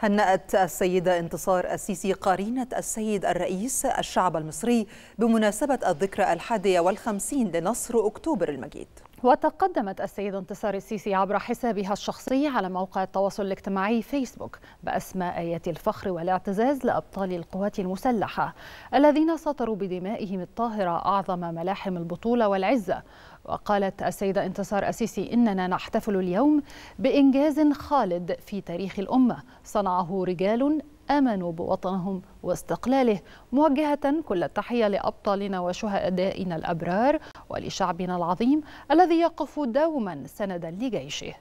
هنأت السيدة انتصار السيسي قرينة السيد الرئيس الشعب المصري بمناسبة الذكرى الحادية والخمسين لنصر أكتوبر المجيد؟ وتقدمت السيدة انتصار السيسي عبر حسابها الشخصي على موقع التواصل الاجتماعي فيسبوك بأسماء آيات الفخر والاعتزاز لأبطال القوات المسلحة الذين سطروا بدمائهم الطاهرة أعظم ملاحم البطولة والعزة. وقالت السيدة انتصار السيسي إننا نحتفل اليوم بإنجاز خالد في تاريخ الأمة. صنعه رجال آمنوا بوطنهم واستقلاله موجهة كل التحية لأبطالنا وشهدائنا الأبرار ولشعبنا العظيم الذي يقف دوما سندا لجيشه.